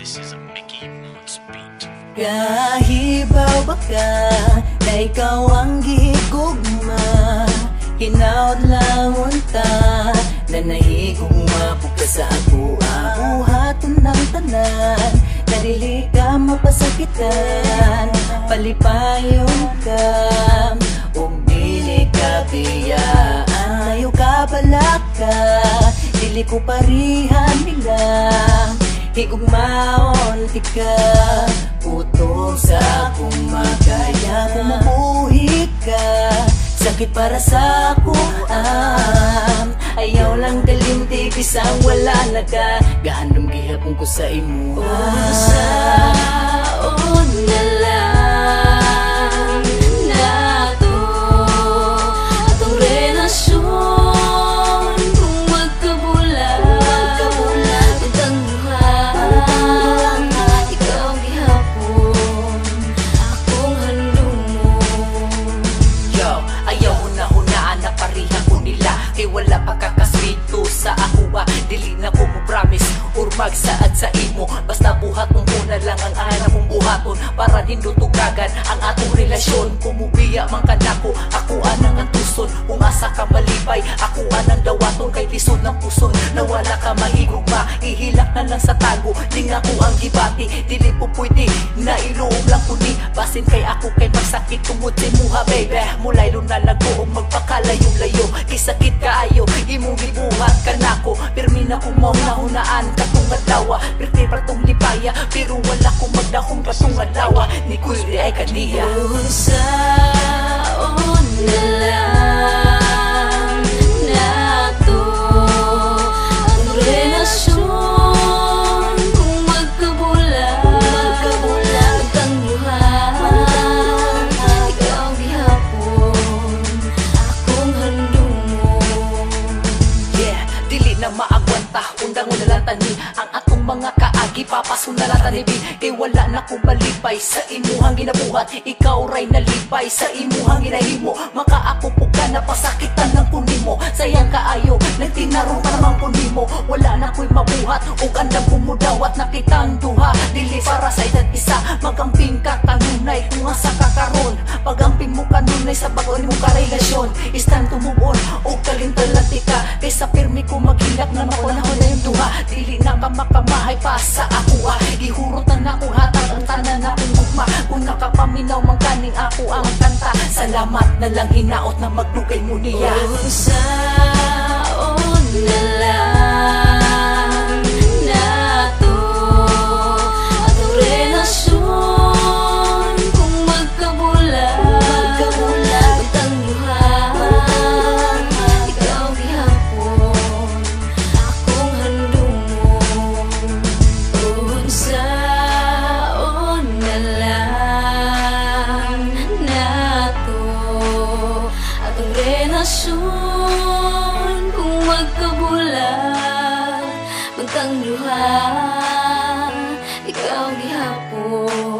This is a Mickey Mouse beat. Kahibaw ba ka na ikaw ang gigugma. Hinaot lang unta na nahigugma po ka sa ako Abuhaton ng tanan. Narili ka mapasakitan Palipayon ka. Ug dili ka biyaan Ayaw ka balaka. Dili ko parihan nila Di ka Utog sa akong magaya Kung mabuhi ka Sakit para sa kuam Ayaw lang galimti Bisang wala na ka. Gahandom gihapon ko sa imo Usaon Kumubiya man ka nako, ako anang ang tuson. Kung asa ka malibay, ako anang dawaton Kay lisod ng puson, na wala ka mahigugma Ihilak na lang sa tago, di nga ko ang gibati Dili po pwede, na iluom lang ko ni Basin kay ako kay magsakit. Tungod sa muha baby. Mulay na lago, magpakalayong layo Isakit kaayo, imong gibuhat ka nako. Pirmi na kung mauna-hunaan katong adlaw Pirti pratong lipaya, pero kong magdahong katong adlaw Ni Kuiri ay kaniya Usaon Papaso na lang tanibi Kay wala na kong malipay Sa imuhang ginabuhat Ikaw ray nalipay Sa imuhang ginahimo Makaako po ka na pasakitan ng punimo Sayang kaayo Nagtinarong pa naman punimo Wala na ko'y mabuhat Ug andang kumudawat Nakitang duha. Dili para sa isa't isa Magamping ka kanunay Kung asa ka karon Pagamping mo kanunay Sa bago mo karelasyon It's time to move on O kalintalati ka Kaysa pirmi ko maghilak na makunahon na yung duha. Dili na ka makamahay ako ang kanta. Salamat na lang hinaot na magdugay mo niya. Usaon na lang Atong relasyon Kung magkabulan Magkang luha Ikaw gihapon